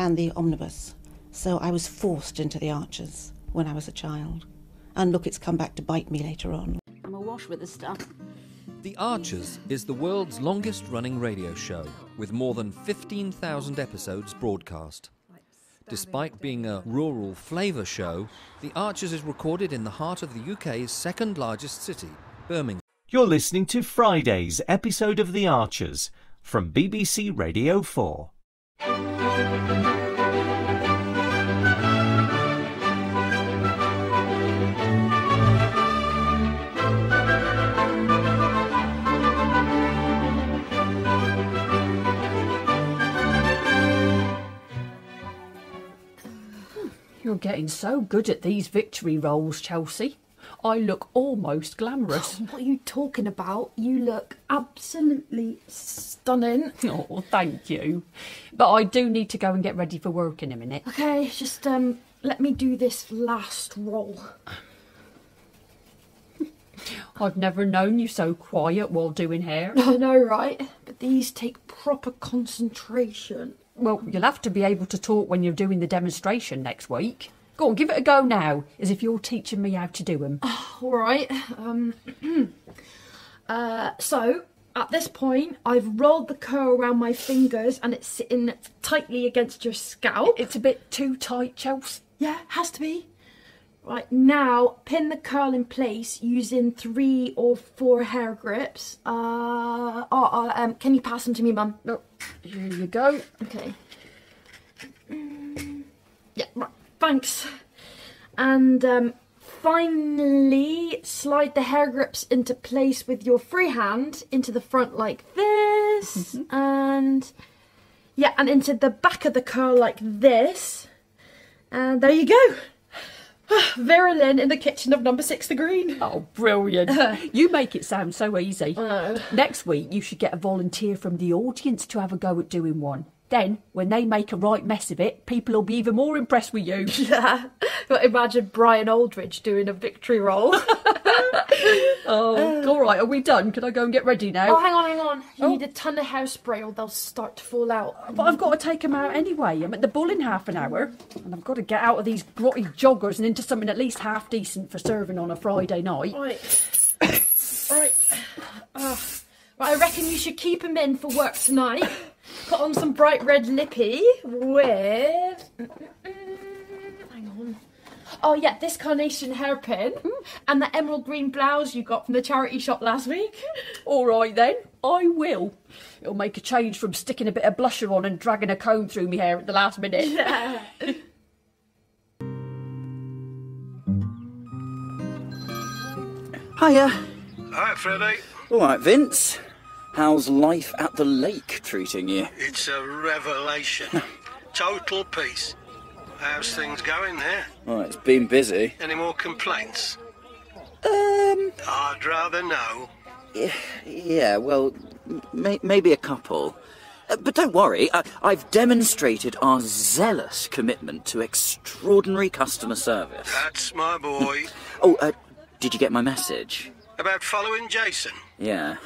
and the omnibus. So I was forced into the Archers when I was a child. And look, it's come back to bite me later on. I'm awash with the stuff. The Archers is the world's longest running radio show, with more than 15,000 episodes broadcast. Despite being a rural flavour show, The Archers is recorded in the heart of the UK's second largest city, Birmingham. You're listening to Friday's episode of The Archers from BBC Radio 4. You're getting so good at these victory rolls, Chelsea. I look almost glamorous. What are you talking about? You look absolutely stunning. Oh, thank you. But I do need to go and get ready for work in a minute. Okay, just um, let me do this last roll. I've never known you so quiet while doing hair. I know, right? But these take proper concentration. Well, you'll have to be able to talk when you're doing the demonstration next week. Go on, give it a go now, as if you're teaching me how to do them. All right. Um, uh, so at this point, I've rolled the curl around my fingers and it's sitting tightly against your scalp. It's a bit too tight, Chelsea. Yeah, has to be. Right now, pin the curl in place using three or four hair grips. Uh, oh, uh, um, can you pass them to me, Mum? Look, here you go. Okay. Mm, Yeah, right. Thanks. And um, finally, slide the hair grips into place with your free hand into the front like this, and yeah, and into the back of the curl like this. And there you go. Vera Lynn in the kitchen of number six, the green. Oh, brilliant. you make it sound so easy. know. Next week, you should get a volunteer from the audience to have a go at doing one. Then, when they make a right mess of it, people will be even more impressed with you. Yeah. But imagine Brian Aldridge doing a victory roll. Oh, all right, are we done? Can I go and get ready now? Oh, hang on, hang on. You Oh. need a ton of hairspray or they'll start to fall out. But I've got to take them out anyway. I'm at the bull in half an hour, and I've got to get out of these grotty joggers and into something at least half decent for serving on a Friday night. Right. right. Ah. right. I reckon you should keep them in for work tonight. Put on some bright red lippy with. Hang on. Oh, yeah, this carnation hairpin and the emerald green blouse you got from the charity shop last week. All right then, I will. It'll make a change from sticking a bit of blusher on and dragging a comb through my hair at the last minute. Hiya. Hi, Freddie. All right, Vince. How's life at the lake treating you? It's a revelation. Total peace. How's things going there? Oh, it's been busy. Any more complaints? Um, I'd rather know. yeah, well, may- maybe a couple. Uh, but don't worry, I- I've demonstrated our zealous commitment to extraordinary customer service. That's my boy. Oh, uh, did you get my message? About following Jason. Yeah.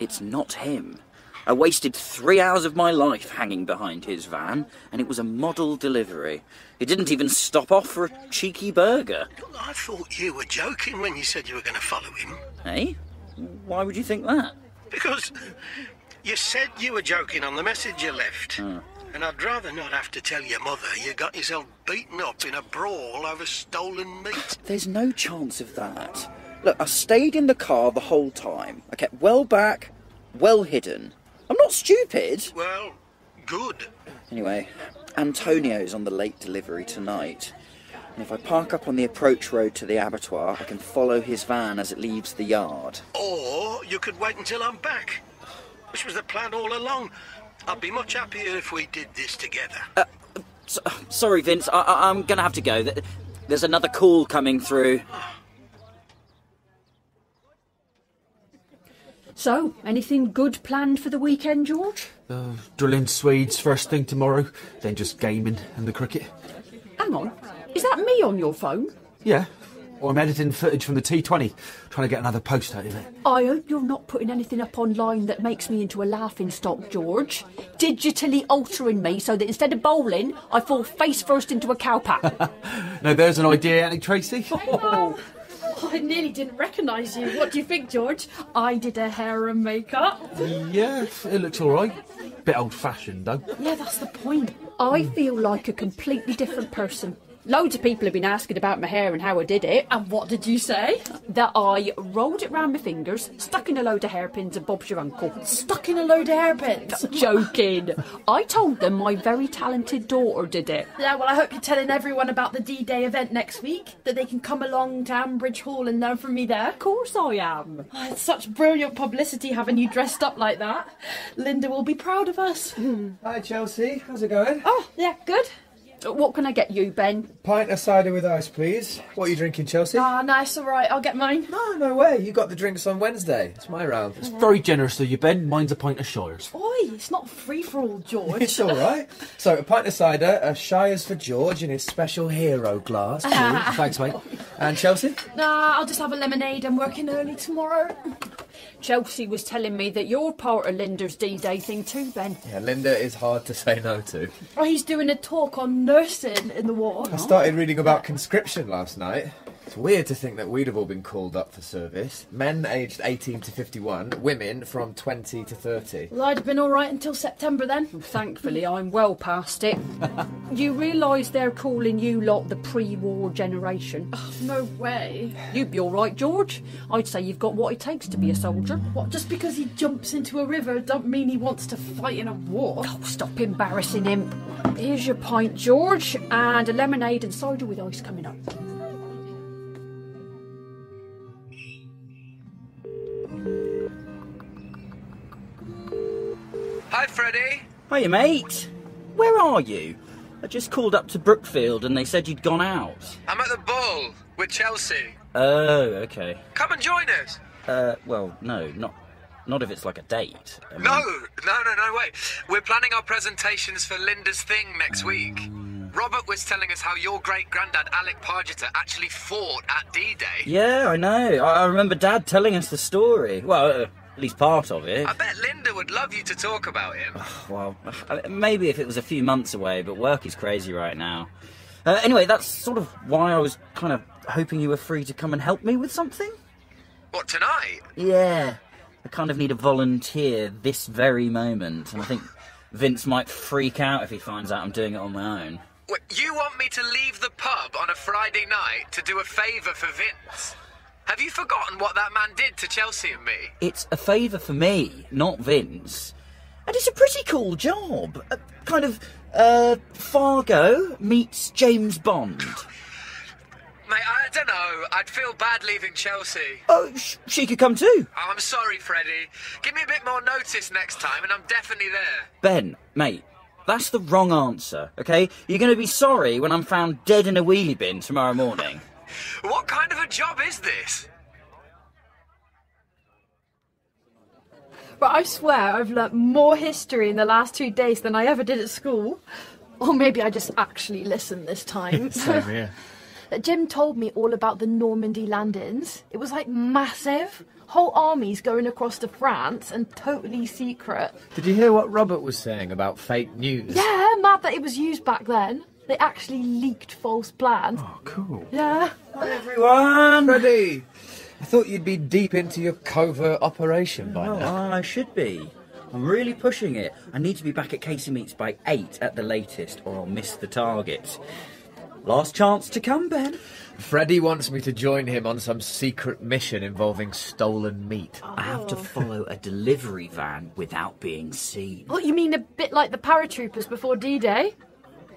It's not him. I wasted three hours of my life hanging behind his van, and it was a model delivery. He didn't even stop off for a cheeky burger. I thought you were joking when you said you were going to follow him. Eh? Why would you think that? Because you said you were joking on the message you left. And I'd rather not have to tell your mother you got yourself beaten up in a brawl over stolen meat. There's no chance of that. Look, I stayed in the car the whole time. I kept well back, well hidden. I'm not stupid. Well, good. Anyway, Antonio's on the late delivery tonight. And if I park up on the approach road to the abattoir, I can follow his van as it leaves the yard. Or you could wait until I'm back, which was the plan all along. I'd be much happier if we did this together. Uh, so, sorry, Vince, I- I- I'm gonna have to go. There's another call coming through. Ah. So, anything good planned for the weekend, George? Uh, drilling Swedes first thing tomorrow, then just gaming and the cricket. Hang on, is that me on your phone? Yeah. Or I'm editing footage from the T20, trying to get another post out of it. I hope you're not putting anything up online that makes me into a laughing stock, George. Digitally altering me so that instead of bowling, I fall face first into a cowpat. No, there's an idea, Annie Tracy. Oh, I nearly didn't recognise you. What do you think, George? I did her hair and makeup. yeah, it looks all right. Bit old-fashioned though. Yeah, that's the point. I feel like a completely different person. Loads of people have been asking about my hair and how I did it. And what did you say? That I rolled it round my fingers, stuck in a load of hairpins, and Bob's your uncle. Stuck in a load of hairpins. Joking. I told them my very talented daughter did it. Yeah, well, I hope you're telling everyone about the D-Day event next week, that they can come along to Ambridge Hall and learn from me there. Of course I am. Oh, it's such brilliant publicity having you dressed up like that. Lynda will be proud of us. Hmm. Hi Chelsea, how's it going? Oh, yeah, good. What can I get you, Ben? Pint of cider with ice, please. What are you drinking, Chelsea? Ah, nice, all right. I'll get mine. No, no way. You got the drinks on Wednesday. It's my round. It's very generous of you, Ben. Mine's a pint of Shires. Oi, it's not free for all, George. It's all right. So, a pint of cider, a Shires for George in his special hero glass. Thanks, mate. And Chelsea? Nah, I'll just have a lemonade. I'm working early tomorrow. Chelsea was telling me that you're part of Lynda's D-Day thing too, Ben. Yeah, Lynda is hard to say no to. Oh, he's doing a talk on nursing in the war. I started reading about conscription last night. It's weird to think that we'd have all been called up for service. Men aged 18 to 51, women from 20 to 30. Well, I'd have been all right until September then. Thankfully, I'm well past it. you realise they're calling you lot the pre-war generation? Oh, no way. You'd be all right, George. I'd say you've got what it takes to be a soldier. What, just because he jumps into a river don't mean he wants to fight in a war. Oh, stop embarrassing him. Here's your pint, George, and a lemonade and cider with ice coming up. Hi, Freddie. Hiya, mate. Where are you? I just called up to Brookfield and they said you'd gone out. I'm at the ball with Chelsea. Oh, okay. Come and join us. Uh, well, no, not not if it's like a date. I mean- No, no, no, no, wait. We're planning our presentations for Lynda's thing next week. Robert was telling us how your great granddad Alec Pargetter actually fought at D-Day. Yeah, I know. I, I remember Dad telling us the story. Well, uh, at least part of it. I bet Lynda would love you to talk about him. Well, maybe if it was a few months away, but work is crazy right now. Uh, anyway, that's sort of why I was kind of hoping you were free to come and help me with something. What, tonight? Yeah, I kind of need a volunteer this very moment, and I think Vince might freak out if he finds out I'm doing it on my own. Wait, you want me to leave the pub on a Friday night to do a favour for Vince? Have you forgotten what that man did to Chelsea and me? It's a favour for me, not Vince. And it's a pretty cool job. A kind of, uh, Fargo meets James Bond. Mate, I don't know. I'd feel bad leaving Chelsea. Oh, sh- she could come too. Oh, I'm sorry, Freddie. Give me a bit more notice next time, and I'm definitely there. Ben, mate, that's the wrong answer, okay? You're going to be sorry when I'm found dead in a wheelie bin tomorrow morning. What kind of a job is this? But I swear I've learnt more history in the last two days than I ever did at school. Or maybe I just actually listened this time. Same here. Jim told me all about the Normandy landings. It was like massive. Whole armies going across to France and totally secret. Did you hear what Robert was saying about fake news? Yeah, mad that it was used back then. They actually leaked false plans. Oh, cool. Yeah. Hi, everyone. Freddie, I thought you'd be deep into your covert operation by Oh, now. I should be. I'm really pushing it. I need to be back at Casey Meats by 8 at the latest, or I'll miss the target. Last chance to come, Ben. Freddie wants me to join him on some secret mission involving stolen meat. I have to follow a delivery van without being seen. What, you mean a bit like the paratroopers before D-Day?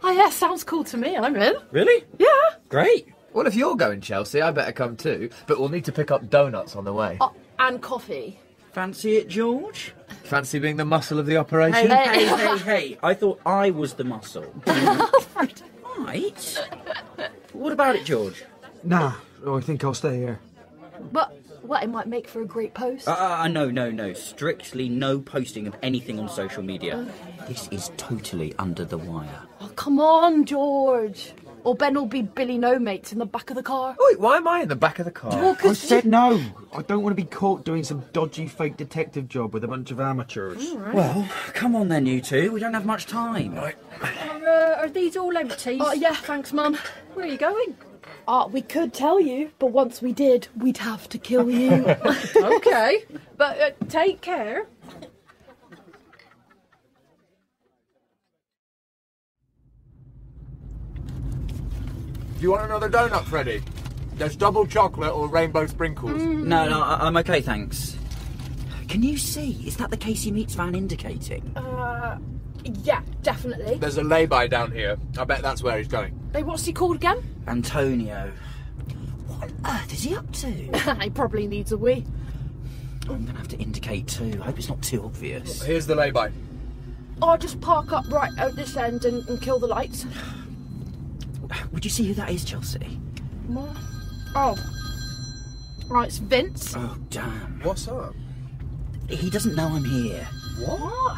Oh yeah, sounds cool to me. I'm in. Really? Yeah. Great. Well, if you're going, Chelsea, I better come too. But we'll need to pick up donuts on the way. Oh, and coffee. Fancy it, George? Fancy being the muscle of the operation? Hey, hey, hey, hey. I thought I was the muscle. right. What about it, George? Nah, oh, I think I'll stay here. But what it might make for a great post. Uh, uh, no, no, no. Strictly no posting of anything on social media. This is totally under the wire. Oh, come on, George. Or Ben will be Billy No Mates in the back of the car. Wait, why am I in the back of the car? Well, I 'cause said no. I don't want to be caught doing some dodgy fake detective job with a bunch of amateurs. Well, come on then, you two. We don't have much time. Right. Uh, are these all empties? Oh, yeah, thanks, Mum. Where are you going? Uh, we could tell you, but once we did, we'd have to kill you. okay, but uh, take care. Do you want another donut, Freddie? There's double chocolate or rainbow sprinkles. No, no, I- I'm okay, thanks. Can you see? Is that the Casey Meats van indicating? uh, yeah, definitely. There's a lay-by down here. I bet that's where he's going. Hey, what's he called again? Antonio. What on earth is he up to? he probably needs a wee. Oh, I'm gonna have to indicate too. I hope it's not too obvious. Here's the lay-by. I'll just park up right at this end and, and kill the lights. Would you see who that is, Chelsea? What? Oh. Right, it's Vince. Oh, damn. What's up? He doesn't know I'm here. What?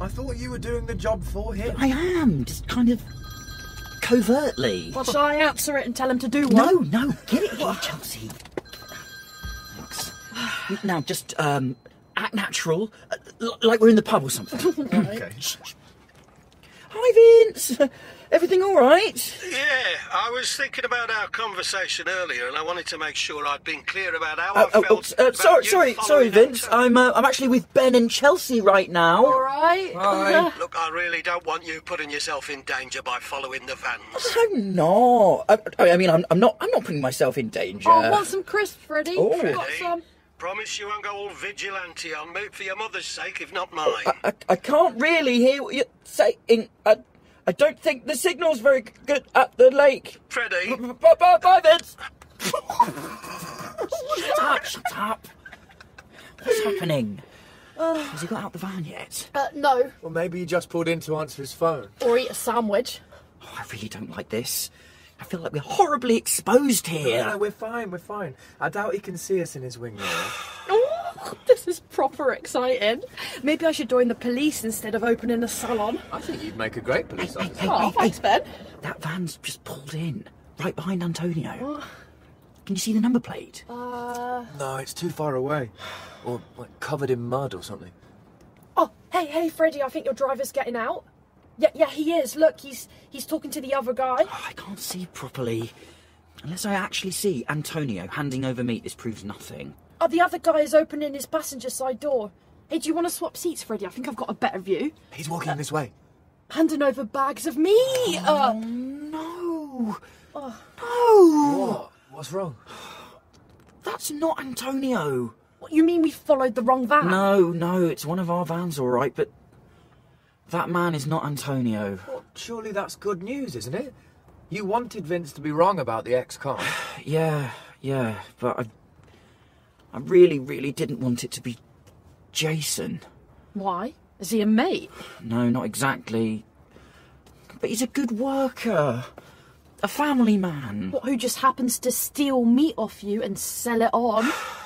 I thought you were doing the job for him. I am, just kind of covertly. Well, shall I answer it and tell him to do what? No, no, get it here, Chelsea. Thanks. Now, just um, act natural, uh, l- like we're in the pub or something. Okay. Hi, Vince. Everything all right? Yeah, I was thinking about our conversation earlier, and I wanted to make sure I'd been clear about how Uh, I oh, felt. oh, uh, about sorry, you sorry, sorry, Vince. Anto- I'm uh, I'm actually with Ben and Chelsea right now. All right. Hi. Look, I really don't want you putting yourself in danger by following the vans. I'm not. I, I mean, I'm, I'm not. I'm not putting myself in danger. Oh, want some crisps, Freddie? Oh. Got Freddie, some. Promise you won't go all vigilante on me for your mother's sake, if not mine. I, I can't really hear what you're saying. I, I don't think the signal's very good at the lake. Freddie, Bye, bye, bye, Vince. shut up! Shut up! What's happening? Has he got out the van yet? Uh, no, Well, maybe he just pulled in to answer his phone. or eat a sandwich. Oh, I really don't like this. I feel like we're horribly exposed No, here. no, we're fine, we're fine. I doubt he can see us in his wing mirror. Oh, this is proper exciting. Maybe I should join the police instead of opening a salon. I think you'd make a great police officer. Hey, Oh, hey, thanks, Ben. That van's just pulled in, right behind Antonio. Can you see the number plate? Uh, No, it's too far away. Or like covered in mud or something. oh, hey, hey, Freddie, I think your driver's getting out. Yeah, yeah, he is. Look, he's he's talking to the other guy. Oh, I can't see properly. Unless I actually see Antonio handing over meat, this proves nothing. Oh, the other guy is opening his passenger side door. Hey, do you want to swap seats, Freddie? I think I've got a better view. He's walking this way. Handing over bags of meat. Uh, No! oh, No! What? What's wrong? That's not Antonio! what, you mean we followed the wrong van? No, no, it's one of our vans, all right, but that man is not Antonio. Well, surely that's good news, isn't it? You wanted Vince to be wrong about the ex-con. Yeah, yeah, but I, I really, really didn't want it to be Jason. Why? Is he a mate? No, not exactly. But he's a good worker, a family man. What, who just happens to steal meat off you and sell it on?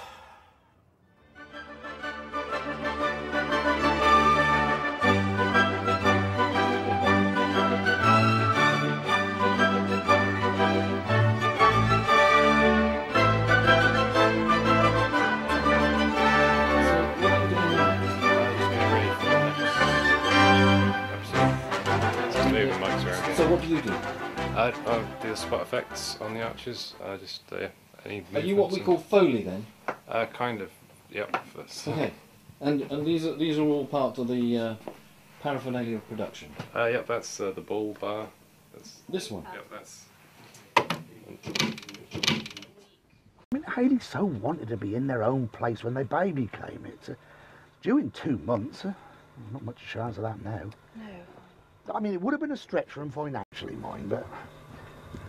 I, I do the spot effects on the Archers. I just uh, any. Are you what we call foley then? Uh, kind of. Yep. That's, Okay. And and these are these are all part of the uh, paraphernalia of production. Uh, yep. That's uh, the ball bar. That's. This one. Yep. That's. I mean, Hayley so wanted to be in their own place when their baby came. It's uh, due in two months. Uh, not much chance of that now. No. I mean, it would have been a stretch for them financially, mind, but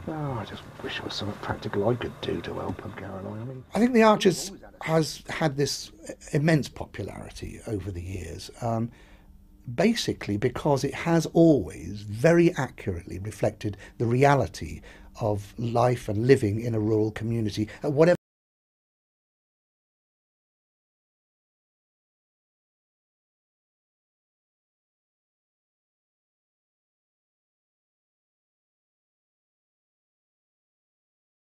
oh, I just wish there was something practical I could do to help them, Caroline. I mean, I think The Archers has had this immense popularity over the years, um, basically because it has always very accurately reflected the reality of life and living in a rural community at whatever